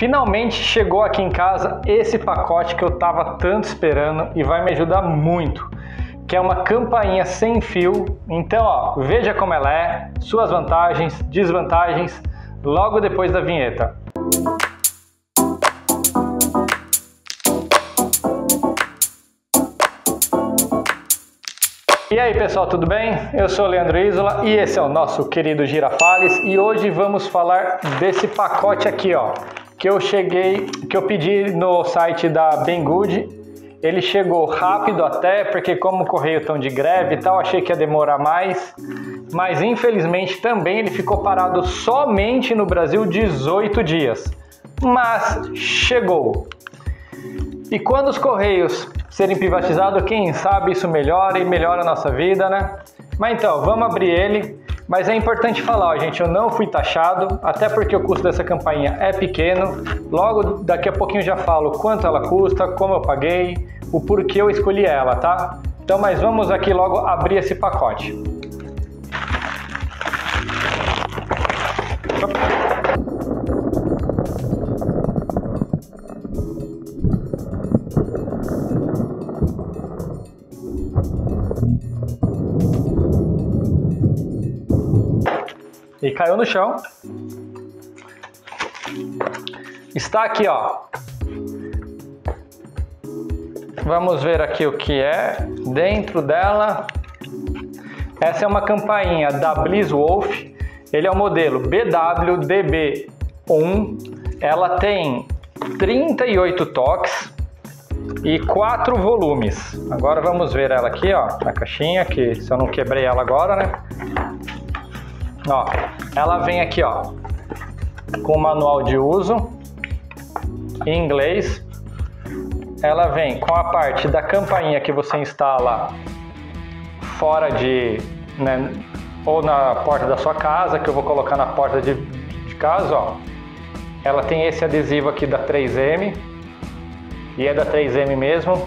Finalmente chegou aqui em casa esse pacote que eu estava tanto esperando e vai me ajudar muito, que é uma campainha sem fio. Então, ó, veja como ela é, suas vantagens, desvantagens, logo depois da vinheta. E aí pessoal, tudo bem? Eu sou o Leandro Isola e esse é o nosso querido Girafales e hoje vamos falar desse pacote aqui, ó, que eu cheguei, que eu pedi no site da Banggood. Ele chegou rápido até, porque como o correio estão de greve e tal, achei que ia demorar mais. Mas infelizmente também ele ficou parado somente no Brasil 18 dias. Mas chegou. E quando os correios serem privatizados, quem sabe isso melhora e melhora a nossa vida, né? Mas então, vamos abrir ele. Mas é importante falar, ó, gente, eu não fui taxado, até porque o custo dessa campainha é pequeno. Logo daqui a pouquinho já falo quanto ela custa, como eu paguei, o porquê eu escolhi ela, tá? Então, mas vamos aqui logo abrir esse pacote. E caiu no chão. Está aqui, ó. Vamos ver aqui o que é dentro dela. Essa é uma campainha da Bliss Wolf. Ele é o modelo BWDB1. Ela tem 38 toques e quatro volumes. Agora vamos ver ela aqui, ó, na caixinha, que se eu não quebrei ela agora, né? Ó, ela vem aqui, ó, com o manual de uso em inglês. Ela vem com a parte da campainha que você instala fora de, né, ou na porta da sua casa, que eu vou colocar na porta de, de casa, ó. Ela tem esse adesivo aqui da 3M e é da 3M mesmo.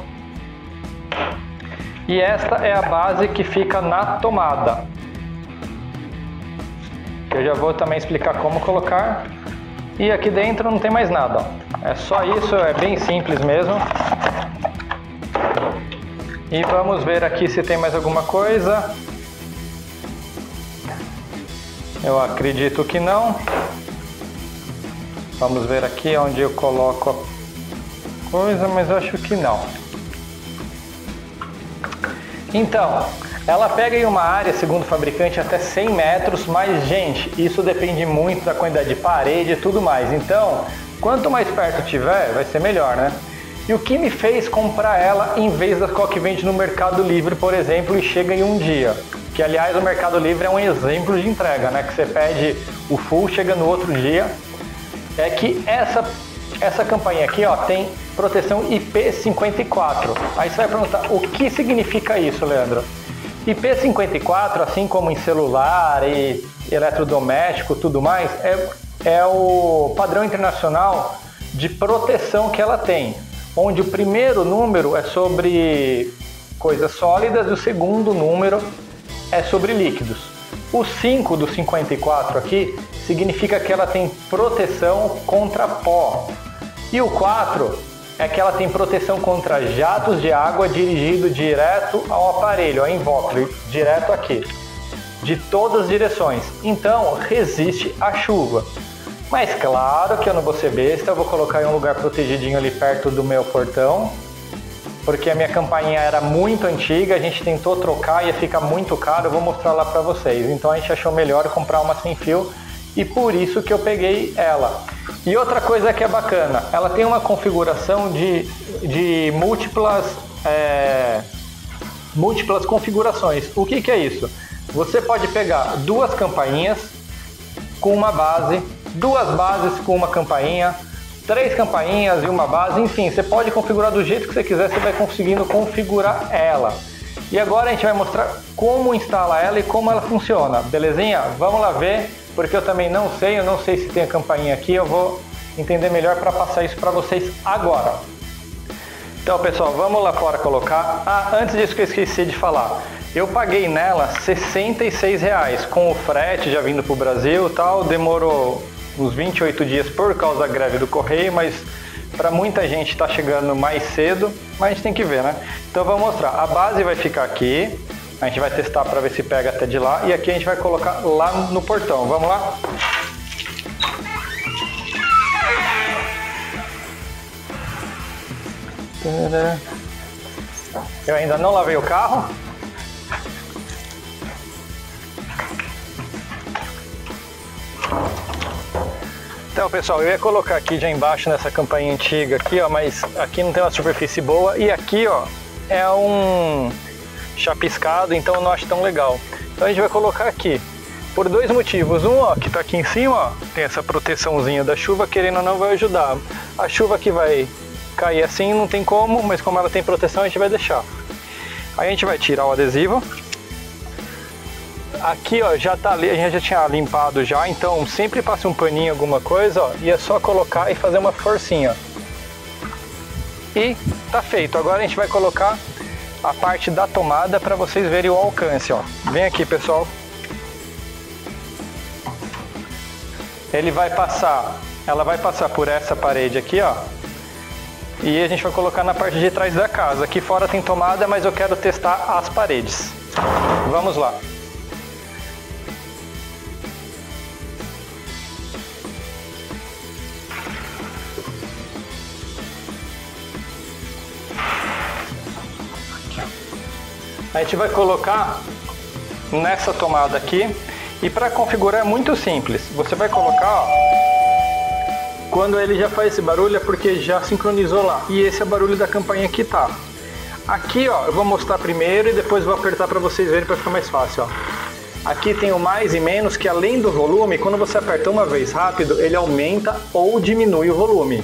E esta é a base que fica na tomada. Eu já vou também explicar como colocar. E aqui dentro não tem mais nada, ó. É só isso, é bem simples mesmo. E vamos ver aqui se tem mais alguma coisa. Eu acredito que não. Vamos ver aqui onde eu coloco a coisa, mas acho que não. Então, ela pega em uma área, segundo o fabricante, até 100 metros, mas gente, isso depende muito da quantidade de parede e tudo mais. Então, quanto mais perto tiver, vai ser melhor, né? E o que me fez comprar ela em vez da qual que vende no Mercado Livre, por exemplo, e chega em um dia? Que aliás o Mercado Livre é um exemplo de entrega, né? Que você pede o full, chega no outro dia. É que essa essa campainha aqui, ó, tem proteção IP54. Aí você vai perguntar, o que significa isso, Leandro? IP54, assim como em celular e eletrodoméstico, tudo mais, é, é o padrão internacional de proteção que ela tem, onde o primeiro número é sobre coisas sólidas e o segundo número é sobre líquidos. O 5 do 54 aqui significa que ela tem proteção contra pó. E o 4 é que ela tem proteção contra jatos de água dirigido direto ao aparelho, ao invólucro, direto aqui, de todas as direções. Então, resiste à chuva. Mas claro que eu não vou ser besta, eu vou colocar em um lugar protegidinho ali perto do meu portão, porque a minha campainha era muito antiga, a gente tentou trocar, ia ficar muito caro, eu vou mostrar lá para vocês. Então a gente achou melhor comprar uma sem fio e por isso que eu peguei ela. E outra coisa que é bacana, ela tem uma configuração de, de múltiplas, é, múltiplas configurações. O que, que é isso? Você pode pegar duas campainhas com uma base, duas bases com uma campainha, três campainhas e uma base, enfim, você pode configurar do jeito que você quiser, você vai conseguindo configurar ela. E agora a gente vai mostrar como instala ela e como ela funciona, belezinha? Vamos lá ver porque eu também não sei, eu não sei se tem a campainha aqui, eu vou entender melhor para passar isso para vocês agora. Então pessoal, vamos lá fora colocar. Ah, antes disso que eu esqueci de falar, eu paguei nela 66 reais com o frete já vindo para o Brasil tal, demorou uns 28 dias por causa da greve do correio, mas para muita gente está chegando mais cedo, mas a gente tem que ver, né? Então vamos mostrar. A base vai ficar aqui, a gente vai testar para ver se pega até de lá e aqui a gente vai colocar lá no portão. Vamos lá? Eu ainda não lavei o carro. Então, pessoal, eu ia colocar aqui já embaixo nessa campainha antiga aqui, ó, mas aqui não tem uma superfície boa e aqui, ó, é um chapiscado, então eu não acho tão legal. Então a gente vai colocar aqui por dois motivos. Um, ó, que tá aqui em cima, ó, tem essa proteçãozinha da chuva, querendo ou não vai ajudar. A chuva que vai cair assim não tem como, mas como ela tem proteção a gente vai deixar. Aí a gente vai tirar o adesivo aqui ó, já tá ali, a gente já tinha limpado já, então sempre passe um paninho, alguma coisa, ó, e é só colocar e fazer uma forcinha. E tá feito. Agora a gente vai colocar a parte da tomada para vocês verem o alcance, ó. Vem aqui, pessoal. Ele vai passar, ela vai passar por essa parede aqui, ó. E a gente vai colocar na parte de trás da casa. Aqui fora tem tomada, mas eu quero testar as paredes. Vamos lá. A gente vai colocar nessa tomada aqui e para configurar é muito simples. Você vai colocar, ó, quando ele já faz esse barulho é porque já sincronizou lá. E esse é o barulho da campainha que tá. Aqui, ó, eu vou mostrar primeiro e depois vou apertar para vocês verem para ficar mais fácil, ó. Aqui tem o mais e menos que além do volume, quando você aperta uma vez rápido, ele aumenta ou diminui o volume.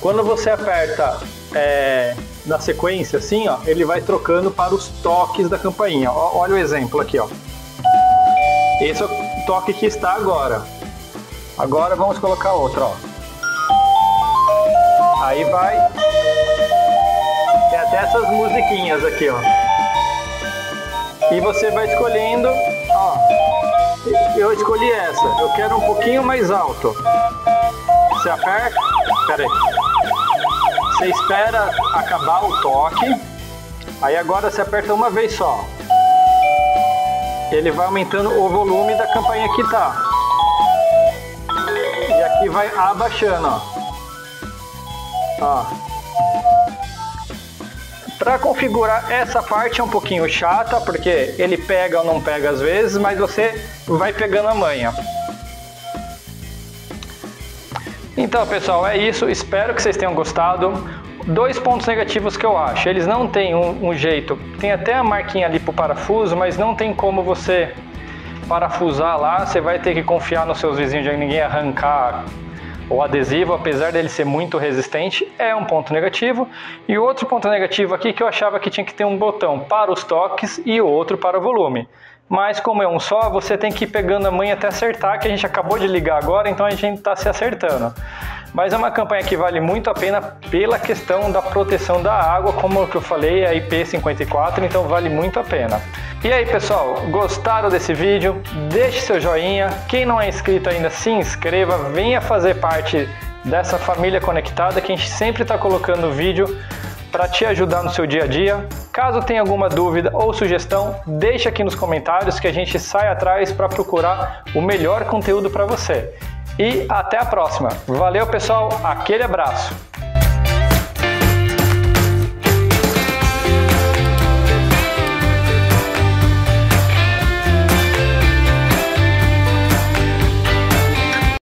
Quando você aperta é, na sequência, assim, ó, ele vai trocando para os toques da campainha. Ó, olha o exemplo aqui, ó. Esse é o toque que está agora. Agora vamos colocar outro, ó. Aí vai. Tem até essas musiquinhas aqui, ó. E você vai escolhendo, ó. Eu escolhi essa. Eu quero um pouquinho mais alto. Você aperta. Pera aí. Você espera acabar o toque, aí agora você aperta uma vez só. Ele vai aumentando o volume da campainha que tá. E aqui vai abaixando, ó. ó. Para configurar essa parte é um pouquinho chata, porque ele pega ou não pega às vezes, mas você vai pegando a manha. Então, pessoal, é isso. Espero que vocês tenham gostado. Dois pontos negativos que eu acho. Eles não têm um, um jeito. Tem até a marquinha ali para o parafuso, mas não tem como você parafusar lá. Você vai ter que confiar nos seus vizinhos de ninguém arrancar o adesivo, apesar dele ser muito resistente, é um ponto negativo. E outro ponto negativo aqui que eu achava que tinha que ter um botão para os toques e outro para o volume mas como é um só, você tem que ir pegando a manha até acertar, que a gente acabou de ligar agora, então a gente está se acertando. Mas é uma campanha que vale muito a pena pela questão da proteção da água, como eu falei, é IP54, então vale muito a pena. E aí pessoal, gostaram desse vídeo? Deixe seu joinha, quem não é inscrito ainda se inscreva, venha fazer parte dessa família conectada que a gente sempre está colocando vídeo para te ajudar no seu dia a dia. Caso tenha alguma dúvida ou sugestão, deixe aqui nos comentários que a gente sai atrás para procurar o melhor conteúdo para você. E até a próxima. Valeu, pessoal. Aquele abraço.